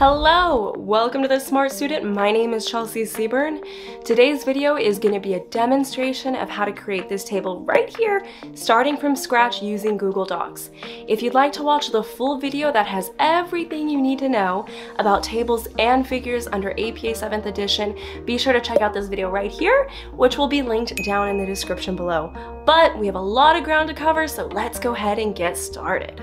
Hello! Welcome to the Smart Student. My name is Chelsea Seaburn. Today's video is going to be a demonstration of how to create this table right here, starting from scratch using Google Docs. If you'd like to watch the full video that has everything you need to know about tables and figures under APA 7th edition, be sure to check out this video right here, which will be linked down in the description below. But we have a lot of ground to cover, so let's go ahead and get started.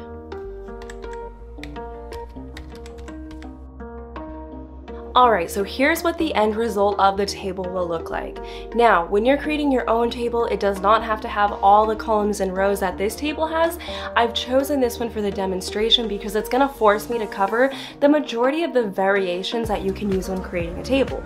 Alright, so here's what the end result of the table will look like. Now, when you're creating your own table, it does not have to have all the columns and rows that this table has. I've chosen this one for the demonstration because it's going to force me to cover the majority of the variations that you can use when creating a table.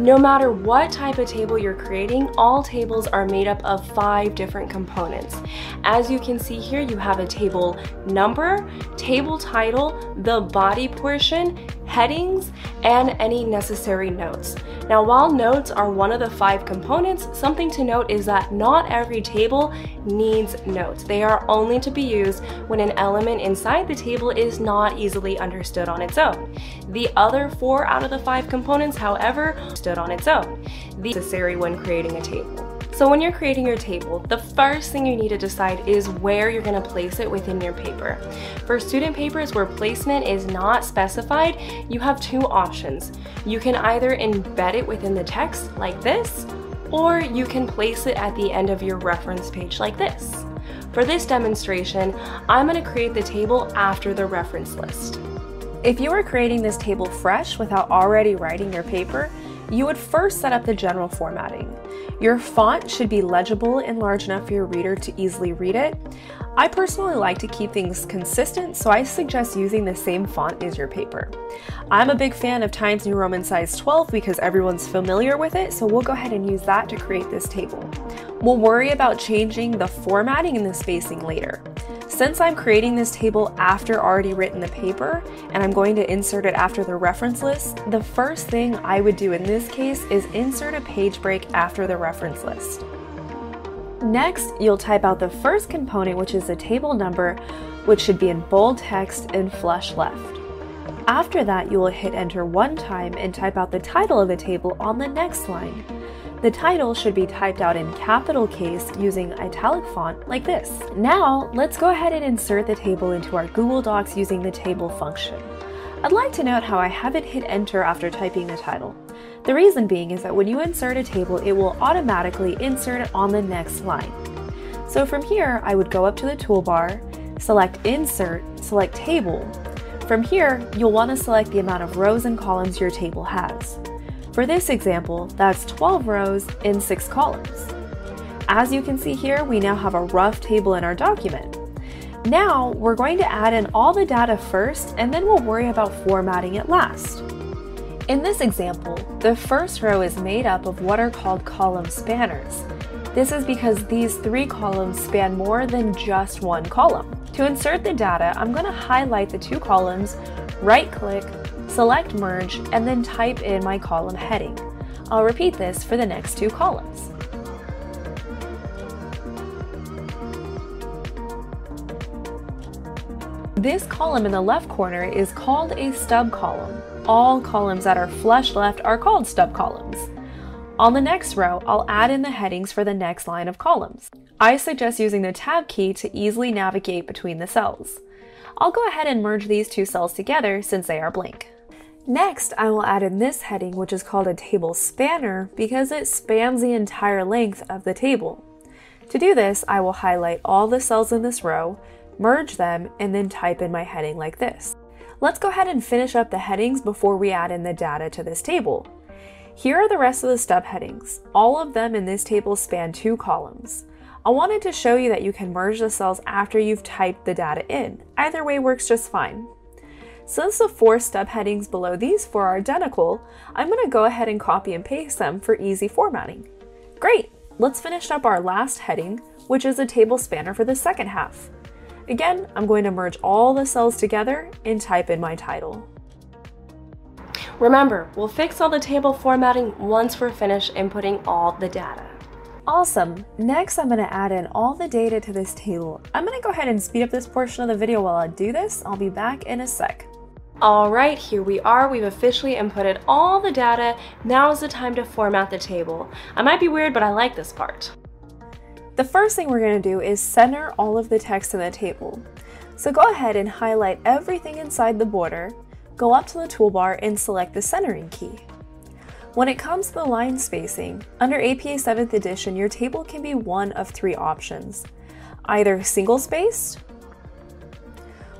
No matter what type of table you're creating, all tables are made up of five different components. As you can see here, you have a table number, table title, the body portion, headings, and any necessary notes. Now, while notes are one of the five components, something to note is that not every table needs notes. They are only to be used when an element inside the table is not easily understood on its own. The other four out of the five components, however, stood on its own, the necessary when creating a table. So when you're creating your table, the first thing you need to decide is where you're going to place it within your paper. For student papers where placement is not specified, you have two options. You can either embed it within the text like this, or you can place it at the end of your reference page like this. For this demonstration, I'm going to create the table after the reference list. If you are creating this table fresh without already writing your paper, you would first set up the general formatting. Your font should be legible and large enough for your reader to easily read it. I personally like to keep things consistent, so I suggest using the same font as your paper. I'm a big fan of Times New Roman size 12 because everyone's familiar with it, so we'll go ahead and use that to create this table. We'll worry about changing the formatting and the spacing later. Since I'm creating this table after already written the paper, and I'm going to insert it after the reference list, the first thing I would do in this case is insert a page break after the reference list. Next, you'll type out the first component, which is the table number, which should be in bold text and flush left. After that, you will hit enter one time and type out the title of the table on the next line. The title should be typed out in capital case using italic font like this. Now, let's go ahead and insert the table into our Google Docs using the table function. I'd like to note how I haven't hit enter after typing the title. The reason being is that when you insert a table, it will automatically insert it on the next line. So from here, I would go up to the toolbar, select Insert, select Table. From here, you'll want to select the amount of rows and columns your table has. For this example, that's 12 rows in 6 columns. As you can see here, we now have a rough table in our document. Now, we're going to add in all the data first, and then we'll worry about formatting it last. In this example, the first row is made up of what are called column spanners. This is because these three columns span more than just one column. To insert the data, I'm going to highlight the two columns, right-click, select merge, and then type in my column heading. I'll repeat this for the next two columns. This column in the left corner is called a stub column. All columns that are flush left are called stub columns. On the next row, I'll add in the headings for the next line of columns. I suggest using the tab key to easily navigate between the cells. I'll go ahead and merge these two cells together since they are blank. Next, I will add in this heading, which is called a table spanner because it spans the entire length of the table. To do this, I will highlight all the cells in this row, merge them, and then type in my heading like this. Let's go ahead and finish up the headings before we add in the data to this table. Here are the rest of the stub headings. All of them in this table span two columns. I wanted to show you that you can merge the cells after you've typed the data in. Either way works just fine. Since the four stub headings below these four are identical, I'm going to go ahead and copy and paste them for easy formatting. Great! Let's finish up our last heading, which is a table spanner for the second half. Again, I'm going to merge all the cells together and type in my title. Remember, we'll fix all the table formatting once we're finished inputting all the data. Awesome. Next, I'm going to add in all the data to this table. I'm going to go ahead and speed up this portion of the video while I do this. I'll be back in a sec. All right, here we are. We've officially inputted all the data. Now is the time to format the table. I might be weird, but I like this part. The first thing we're going to do is center all of the text in the table. So go ahead and highlight everything inside the border, go up to the toolbar and select the centering key. When it comes to the line spacing, under APA 7th edition, your table can be one of three options. Either single spaced,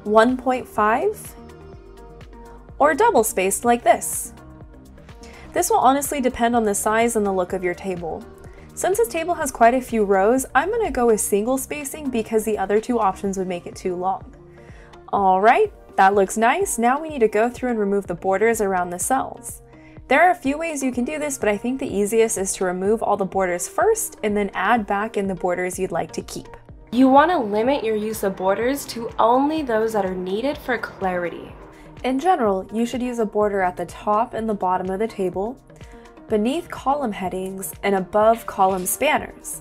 1.5, or double spaced like this. This will honestly depend on the size and the look of your table. Since this table has quite a few rows, I'm going to go with single spacing because the other two options would make it too long. Alright, that looks nice. Now we need to go through and remove the borders around the cells. There are a few ways you can do this, but I think the easiest is to remove all the borders first and then add back in the borders you'd like to keep. You want to limit your use of borders to only those that are needed for clarity. In general, you should use a border at the top and the bottom of the table, beneath column headings, and above column spanners.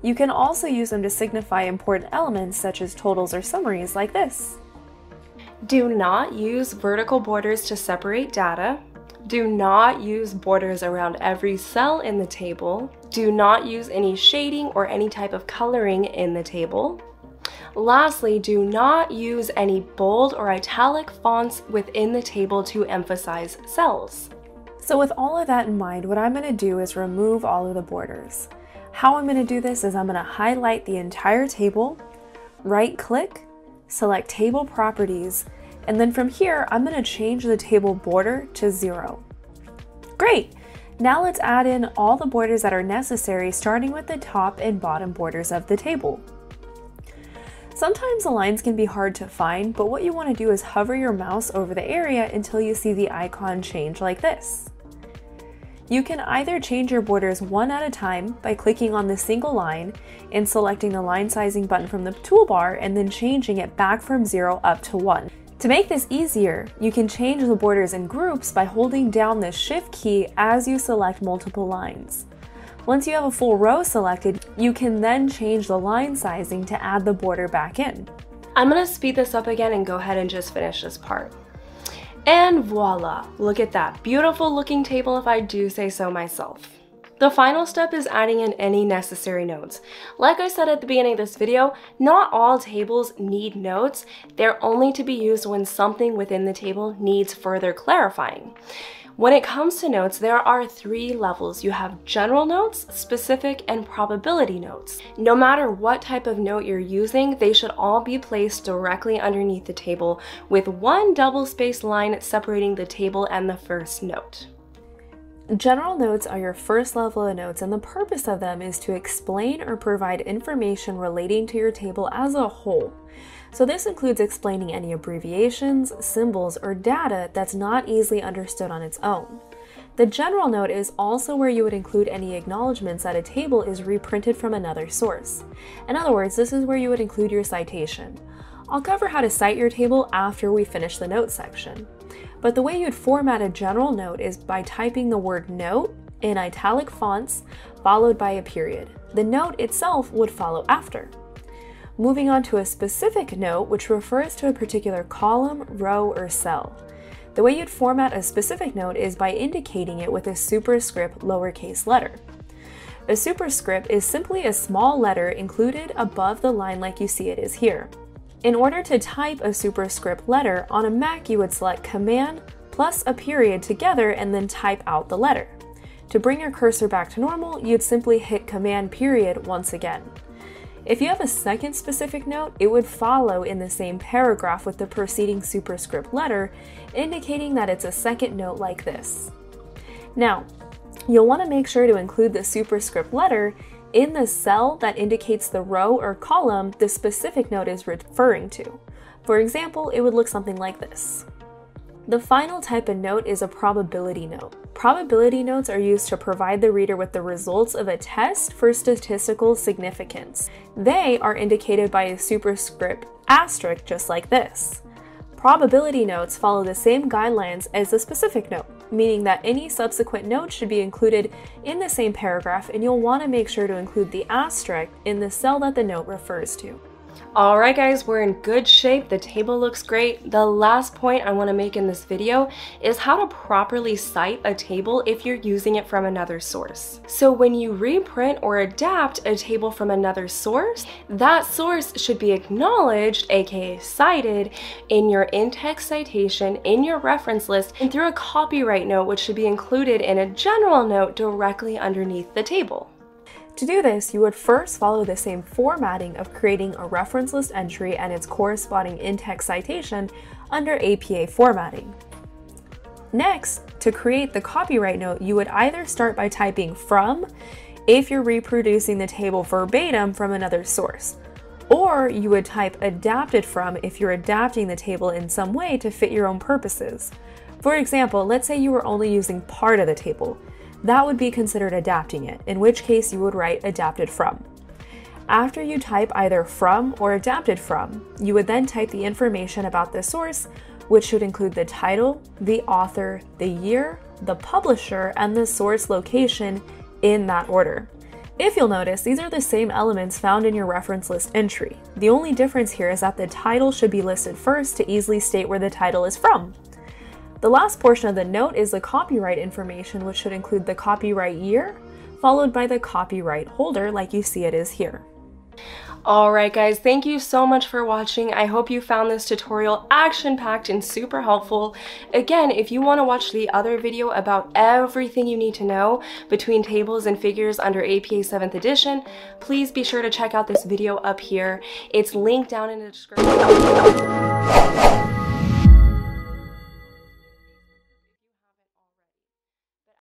You can also use them to signify important elements such as totals or summaries like this. Do not use vertical borders to separate data. Do not use borders around every cell in the table. Do not use any shading or any type of coloring in the table. Lastly, do not use any bold or italic fonts within the table to emphasize cells. So with all of that in mind, what I'm going to do is remove all of the borders. How I'm going to do this is I'm going to highlight the entire table, right click, select table properties, and then from here, I'm going to change the table border to zero. Great! Now let's add in all the borders that are necessary starting with the top and bottom borders of the table. Sometimes the lines can be hard to find, but what you want to do is hover your mouse over the area until you see the icon change like this. You can either change your borders one at a time by clicking on the single line and selecting the line sizing button from the toolbar and then changing it back from 0 up to 1. To make this easier, you can change the borders in groups by holding down the Shift key as you select multiple lines. Once you have a full row selected, you can then change the line sizing to add the border back in. I'm gonna speed this up again and go ahead and just finish this part. And voila, look at that. Beautiful looking table if I do say so myself. The final step is adding in any necessary notes. Like I said at the beginning of this video, not all tables need notes. They're only to be used when something within the table needs further clarifying. When it comes to notes, there are three levels. You have general notes, specific, and probability notes. No matter what type of note you're using, they should all be placed directly underneath the table with one double-spaced line separating the table and the first note. General notes are your first level of notes, and the purpose of them is to explain or provide information relating to your table as a whole. So this includes explaining any abbreviations, symbols, or data that's not easily understood on its own. The general note is also where you would include any acknowledgments that a table is reprinted from another source. In other words, this is where you would include your citation. I'll cover how to cite your table after we finish the notes section. But the way you'd format a general note is by typing the word note in italic fonts followed by a period. The note itself would follow after moving on to a specific note which refers to a particular column, row, or cell. The way you'd format a specific note is by indicating it with a superscript lowercase letter. A superscript is simply a small letter included above the line like you see it is here. In order to type a superscript letter, on a Mac you would select Command plus a period together and then type out the letter. To bring your cursor back to normal, you'd simply hit Command period once again. If you have a second specific note, it would follow in the same paragraph with the preceding superscript letter, indicating that it's a second note like this. Now, you'll want to make sure to include the superscript letter in the cell that indicates the row or column the specific note is referring to. For example, it would look something like this. The final type of note is a probability note. Probability notes are used to provide the reader with the results of a test for statistical significance. They are indicated by a superscript asterisk just like this. Probability notes follow the same guidelines as the specific note, meaning that any subsequent note should be included in the same paragraph and you'll want to make sure to include the asterisk in the cell that the note refers to. All right, guys, we're in good shape. The table looks great. The last point I want to make in this video is how to properly cite a table if you're using it from another source. So when you reprint or adapt a table from another source, that source should be acknowledged, aka cited, in your in-text citation, in your reference list, and through a copyright note, which should be included in a general note directly underneath the table. To do this, you would first follow the same formatting of creating a reference list entry and its corresponding in-text citation under APA formatting. Next, to create the copyright note, you would either start by typing from if you're reproducing the table verbatim from another source, or you would type adapted from if you're adapting the table in some way to fit your own purposes. For example, let's say you were only using part of the table that would be considered adapting it, in which case you would write adapted from. After you type either from or adapted from, you would then type the information about the source, which should include the title, the author, the year, the publisher, and the source location in that order. If you'll notice, these are the same elements found in your reference list entry. The only difference here is that the title should be listed first to easily state where the title is from. The last portion of the note is the copyright information, which should include the copyright year, followed by the copyright holder like you see it is here. Alright guys, thank you so much for watching. I hope you found this tutorial action-packed and super helpful. Again, if you want to watch the other video about everything you need to know between tables and figures under APA 7th edition, please be sure to check out this video up here. It's linked down in the description.